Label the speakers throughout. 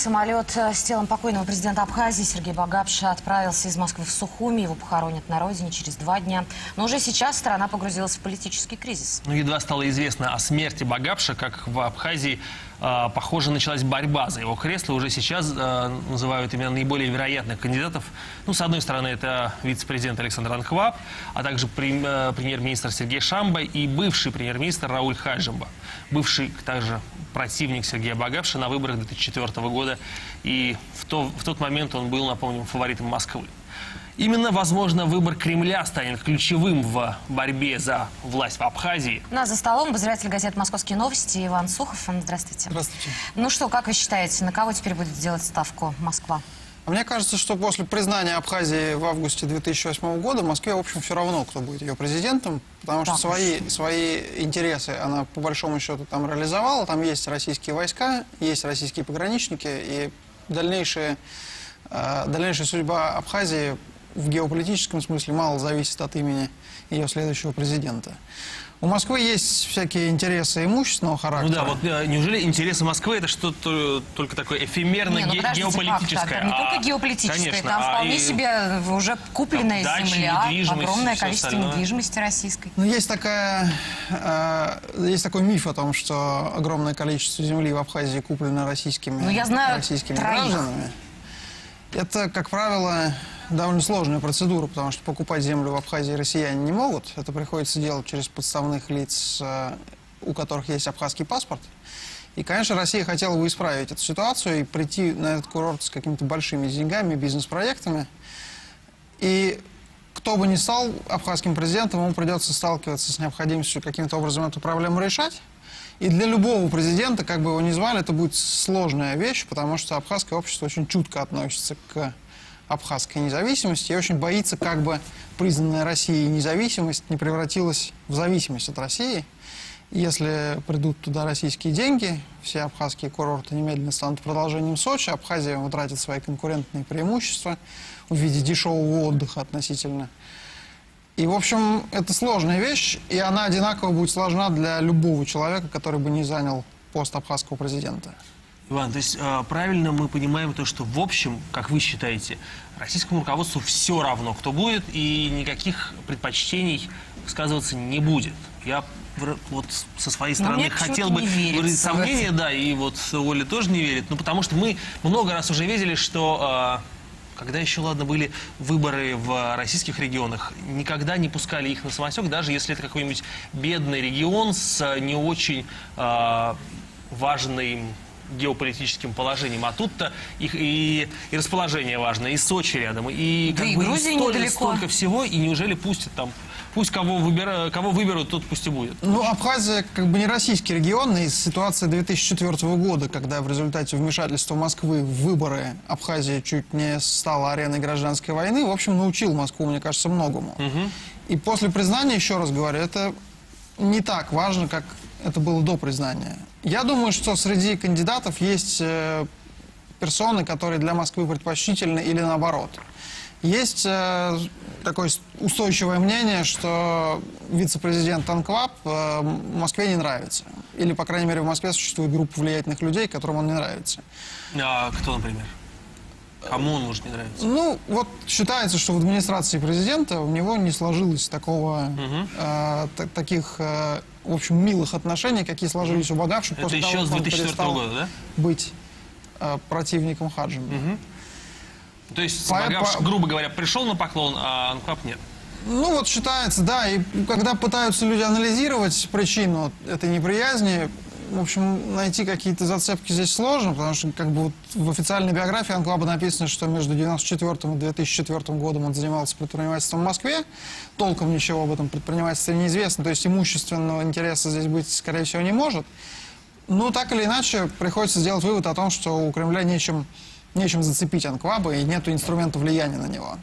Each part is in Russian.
Speaker 1: Самолет э, с телом покойного президента Абхазии Сергея Багапша отправился из Москвы в Сухуми. Его похоронят на родине через два дня. Но уже сейчас страна погрузилась в политический кризис.
Speaker 2: Ну, едва стало известно о смерти Багапша, как в Абхазии, похоже, началась борьба за его кресло. Уже сейчас э, называют именно наиболее вероятных кандидатов. Ну, с одной стороны, это вице-президент Александр Анхваб, а также э, премьер-министр Сергей Шамба и бывший премьер-министр Рауль Хаджимба. Бывший также противник Сергея Багапша на выборах 2004 года. И в, то- в тот момент он был, напомним, фаворитом Москвы. Именно, возможно, выбор Кремля станет ключевым в борьбе за власть в Абхазии.
Speaker 1: У нас за столом обозреватель газет «Московские новости» Иван Сухов. Здравствуйте.
Speaker 3: Здравствуйте.
Speaker 1: Ну что, как вы считаете, на кого теперь будет делать ставку Москва?
Speaker 3: А Мне кажется, что после признания Абхазии в августе 2008 года Москве, в общем, все равно, кто будет ее президентом, потому что
Speaker 1: Так
Speaker 3: свои, свои интересы она, по большому счету, там реализовала. Там есть российские войска, есть российские пограничники, и дальнейшая, э, дальнейшая судьба Абхазии в геополитическом смысле мало зависит от имени ее следующего президента. У Москвы есть всякие интересы имущественного
Speaker 2: Ну
Speaker 3: характера.
Speaker 2: да, вот э, неужели интересы Москвы это что-то только такое эфемерно
Speaker 1: Не, ну
Speaker 2: ге- геополитическое?
Speaker 1: Там не
Speaker 2: а-
Speaker 1: только геополитическое,
Speaker 2: конечно,
Speaker 1: там
Speaker 2: а
Speaker 1: вполне
Speaker 2: и-
Speaker 1: себе уже купленная
Speaker 2: там дачи,
Speaker 1: земля, огромное количество
Speaker 2: остальное.
Speaker 1: недвижимости российской.
Speaker 3: Ну, есть, такая, э, есть такой миф о том, что огромное количество земли в Абхазии куплено российскими,
Speaker 1: Ну, я знаю
Speaker 3: российскими
Speaker 1: троих.
Speaker 3: гражданами. Это, как правило, довольно сложная процедура, потому что покупать землю в Абхазии россияне не могут. Это приходится делать через подставных лиц, э, у которых есть абхазский паспорт. И, конечно, Россия хотела бы исправить эту ситуацию и прийти на этот курорт с какими-то большими деньгами, бизнес-проектами. И кто бы ни стал абхазским президентом, ему придется сталкиваться с необходимостью каким-то образом эту проблему решать. И для любого президента, как бы его ни звали, это будет сложная вещь, потому что абхазское общество очень чутко относится к абхазской независимости и очень боится, как бы признанная Россией независимость не превратилась в зависимость от России. Если придут туда российские деньги, все абхазские курорты немедленно станут продолжением Сочи, Абхазия утратит свои конкурентные преимущества в виде дешевого отдыха относительно. И, в общем, это сложная вещь, и она одинаково будет сложна для любого человека, который бы не занял пост абхазского президента.
Speaker 2: Иван, то есть э, правильно мы понимаем то, что в общем, как вы считаете, российскому руководству все равно, кто будет, и никаких предпочтений сказываться не будет. Я вот со своей
Speaker 1: Но
Speaker 2: стороны хотел бы выразить сомнение, да, и вот Оля тоже не верит, ну потому что мы много раз уже видели, что э, когда еще, ладно, были выборы в российских регионах, никогда не пускали их на самосек, даже если это какой-нибудь бедный регион с не очень э, важным геополитическим положением. А тут-то их и, и расположение важно, и Сочи рядом, и,
Speaker 1: Да
Speaker 2: как
Speaker 1: и
Speaker 2: бы,
Speaker 1: Грузия
Speaker 2: столь-
Speaker 1: недалеко.
Speaker 2: столько всего, и неужели пустят там, пусть кого, выбира, кого выберут, тот пусть и будет.
Speaker 3: Ну, Абхазия как бы не российский регион, и ситуация 2004 года, когда в результате вмешательства Москвы в выборы Абхазия чуть не стала ареной гражданской войны, в общем, научил Москву, мне кажется, многому. И после признания, еще раз говорю, это не так важно, как это было до признания. Я думаю, что среди кандидатов есть э, персоны, которые для Москвы предпочтительны или наоборот. Есть э, такое устойчивое мнение, что вице-президент Анкваб э, Москве не нравится. Или, по крайней мере, в Москве существует группа влиятельных людей, которым он не нравится.
Speaker 2: А кто, например? Кому он может не нравиться?
Speaker 3: Ну, вот считается, что в администрации президента у него не сложилось такого, э, та- таких, э, в общем, милых отношений, какие сложились у Багавши
Speaker 2: Это
Speaker 3: после
Speaker 2: еще
Speaker 3: того,
Speaker 2: с
Speaker 3: как он
Speaker 2: 2004
Speaker 3: перестал
Speaker 2: года, да?
Speaker 3: быть э, противником Хаджима.
Speaker 2: То есть,
Speaker 3: По-
Speaker 2: Багавш,
Speaker 3: по-
Speaker 2: грубо говоря, пришел на поклон, а Анклап нет.
Speaker 3: Ну вот считается, да, и когда пытаются люди анализировать причину этой неприязни, в общем, найти какие-то зацепки здесь сложно, потому что как бы вот в официальной биографии Анклаба написано, что между 1994 и 2004 годом он занимался предпринимательством в Москве. Толком ничего об этом предпринимательстве неизвестно, то есть имущественного интереса здесь быть, скорее всего, не может. Ну, так или иначе, приходится сделать вывод о том, что у Кремля нечем, нечем зацепить Анкваба и нет инструмента влияния на него.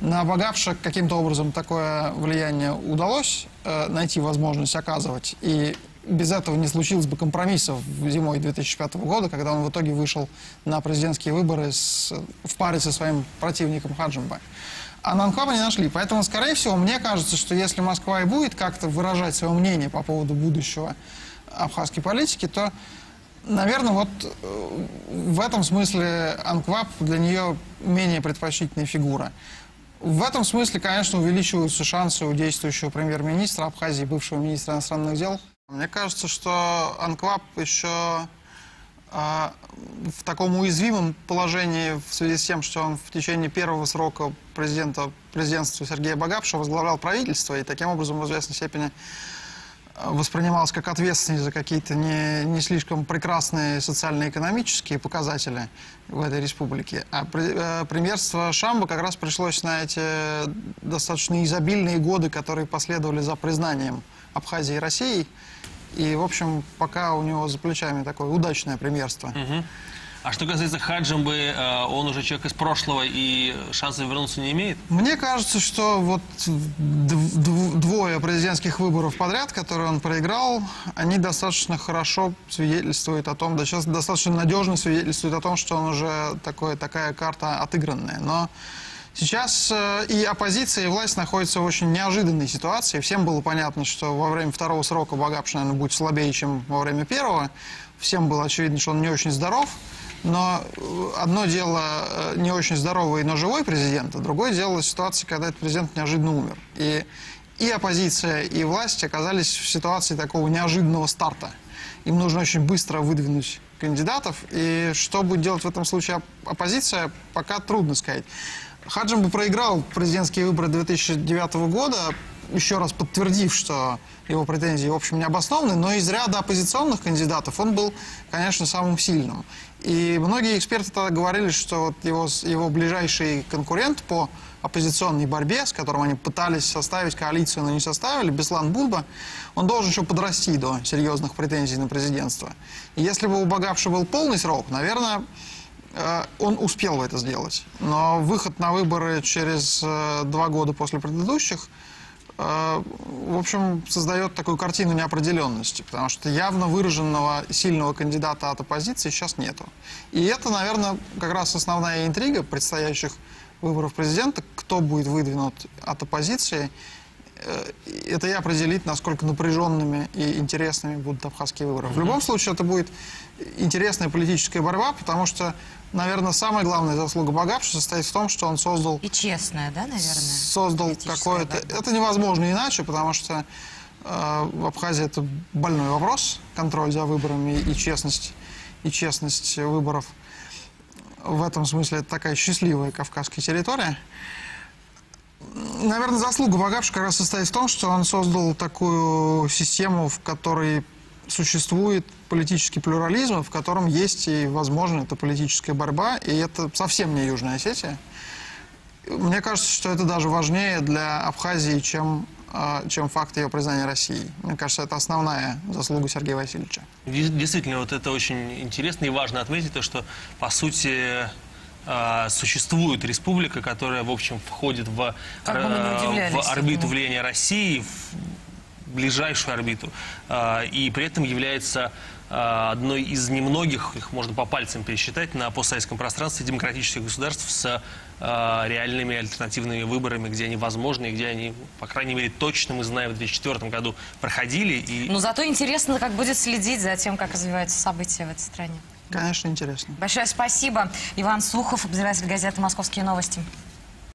Speaker 3: На Багавша каким-то образом такое влияние удалось э, найти возможность оказывать. И без этого не случилось бы компромиссов зимой 2005 года, когда он в итоге вышел на президентские выборы с- в паре со своим противником Хаджимбой. А на Анкваба не нашли. Поэтому, скорее всего, мне кажется, что если Москва и будет как-то выражать свое мнение по поводу будущего абхазской политики, то Наверное, вот э, в этом смысле Анкваб для нее менее предпочтительная фигура. В этом смысле, конечно, увеличиваются шансы у действующего премьер-министра Абхазии, бывшего министра иностранных дел. Мне кажется, что Анкваб еще а, в таком уязвимом положении в связи с тем, что он в течение первого срока президента, президентства Сергея Багапша возглавлял правительство и таким образом в известной степени э, воспринимался как ответственный за какие-то не, не слишком прекрасные социально-экономические показатели в этой республике. А э, премьерство Шамба как раз пришлось на эти достаточно изобильные годы, которые последовали за признанием Абхазии и России. И, в общем, пока у него за плечами такое удачное премьерство.
Speaker 2: А что касается Хаджимбы, э, он уже человек из прошлого и шансов вернуться не имеет?
Speaker 3: Мне кажется, что вот дв- дв- двое президентских выборов подряд, которые он проиграл, они достаточно хорошо свидетельствуют о том, да, сейчас достаточно надежно свидетельствуют о том, что он уже такой, такая карта отыгранная. Но сейчас э, и оппозиция, и власть находятся в очень неожиданной ситуации. Всем было понятно, что во время второго срока Багапш, наверное, будет слабее, чем во время первого. Всем было очевидно, что он не очень здоров. Но э, одно дело э, не очень здоровый, но живой президент, а другое дело ситуация, когда этот президент неожиданно умер. И, и оппозиция, и власть оказались в ситуации такого неожиданного старта. Им нужно очень быстро выдвинуть кандидатов. И что будет делать в этом случае оп- оппозиция, пока трудно сказать. Хаджимба проиграл президентские выборы 2009 года, еще раз подтвердив, что его претензии, в общем, не обоснованы, но из ряда оппозиционных кандидатов он был, конечно, самым сильным. И многие эксперты тогда говорили, что вот его, его ближайший конкурент по оппозиционной борьбе, с которым они пытались составить коалицию, но не составили, Беслан Бульба, он должен еще подрасти до серьезных претензий на президентство. И если бы у Багапши был полный срок, наверное, он успел это сделать. Но выход на выборы через э, два года после предыдущих, э, в общем, создает такую картину неопределенности, потому что явно выраженного сильного кандидата от оппозиции сейчас нету. И это, наверное, как раз основная интрига предстоящих выборов президента, кто будет выдвинут от оппозиции, э, это и определит, насколько напряженными и интересными будут абхазские выборы. В любом случае, это будет интересная политическая борьба, потому что, наверное, самая главная заслуга Багапши состоит в том, что он создал
Speaker 1: И честная, да, наверное?
Speaker 3: создал какое-то... Это невозможно иначе, потому что э, в Абхазии это больной вопрос, контроль за выборами и честность, и честность выборов. В этом смысле это такая счастливая кавказская территория. Наверное, заслуга Багапши как раз состоит в том, что он создал такую систему, в которой существует политический плюрализм, в котором есть и, возможно, эта политическая борьба, и это совсем не Южная Осетия. Мне кажется, что это даже важнее для Абхазии, чем, э, чем факт ее признания Россией. Мне кажется, это основная заслуга Сергея Васильевича.
Speaker 2: Действительно, вот это очень интересно и важно отметить, то, что, по сути, э, существует республика, которая, в общем, входит в, э,
Speaker 1: удивлялись
Speaker 2: в орбиту влияния России, в ближайшую орбиту, э, и при этом является одной из немногих, их можно по пальцам пересчитать, на постсоветском пространстве демократических государств с э, реальными альтернативными выборами, где они возможны, и где они, по крайней мере, точно, мы знаем, в 2004 году проходили. И
Speaker 1: Но зато интересно, как будет следить за тем, как развиваются события в этой стране.
Speaker 3: Конечно, интересно.
Speaker 1: Большое спасибо. Иван Сухов, обозреватель газеты «Московские новости».